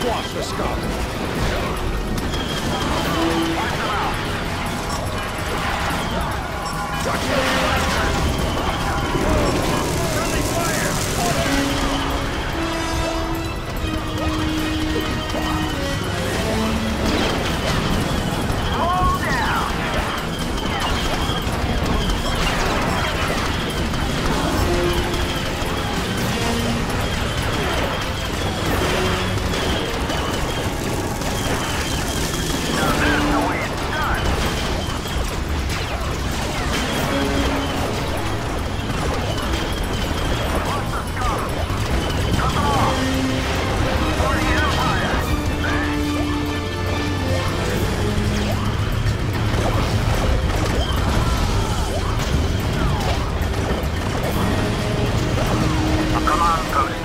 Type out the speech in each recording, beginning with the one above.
Squash the scum. Watch them out. Watch them.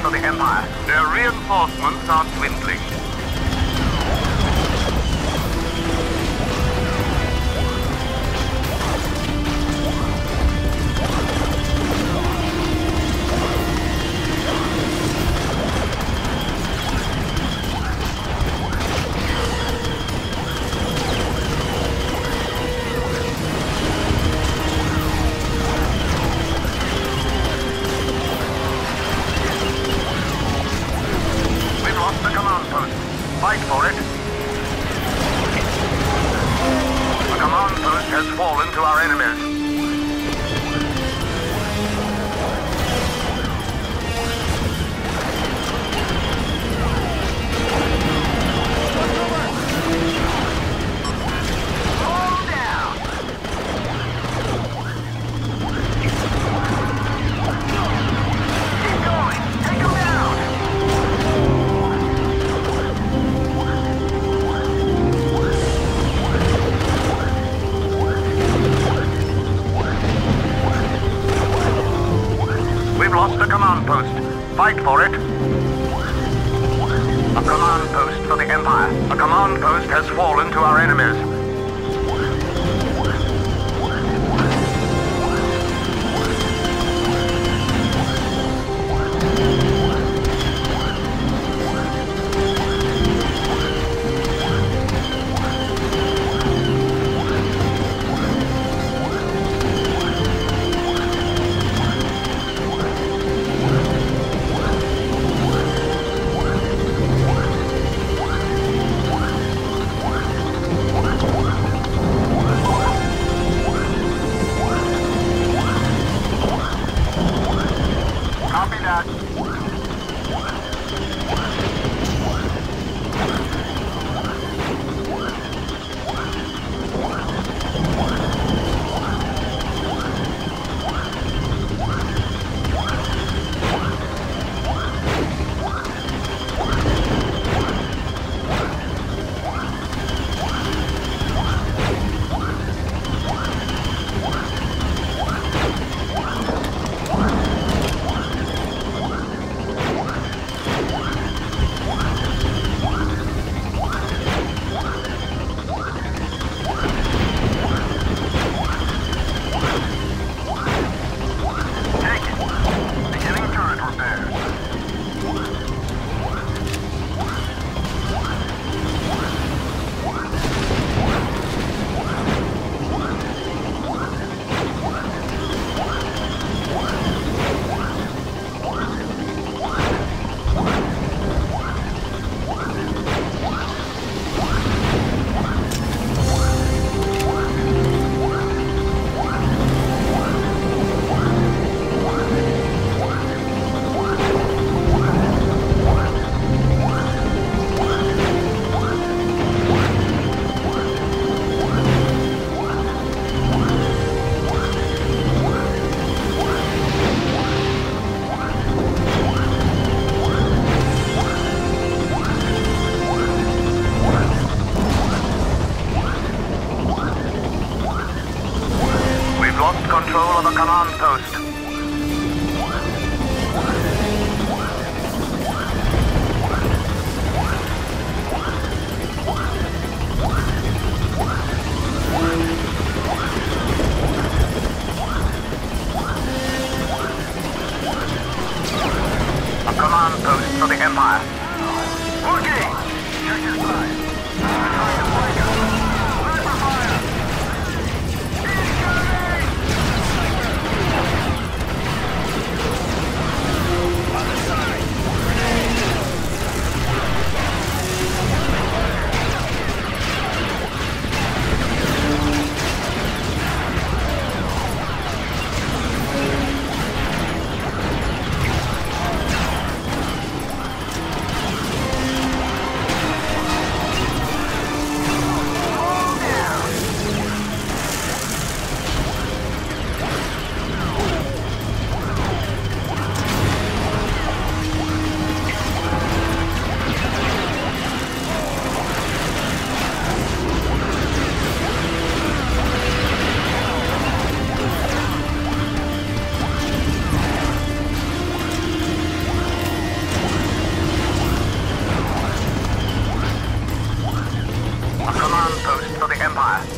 for the Empire. Their reinforcements are dwindling. has fallen to our enemies. A command post for the Empire. A command post has fallen to our enemies.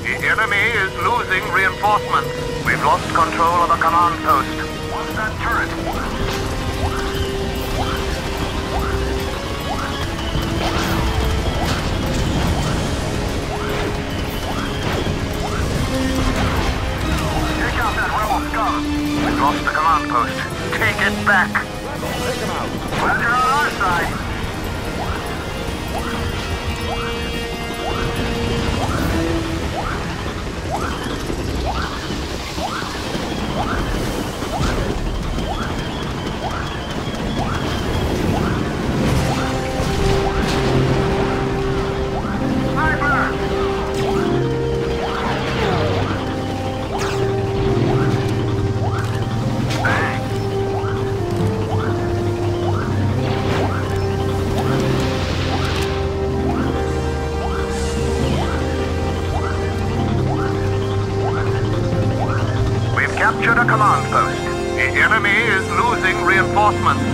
The enemy is losing reinforcements. We've lost control of the command post. What's that turret? Take out that rebel scum. We've lost the command post. Take it back. Take them out. Well, on our side. Command post. The enemy is losing reinforcements.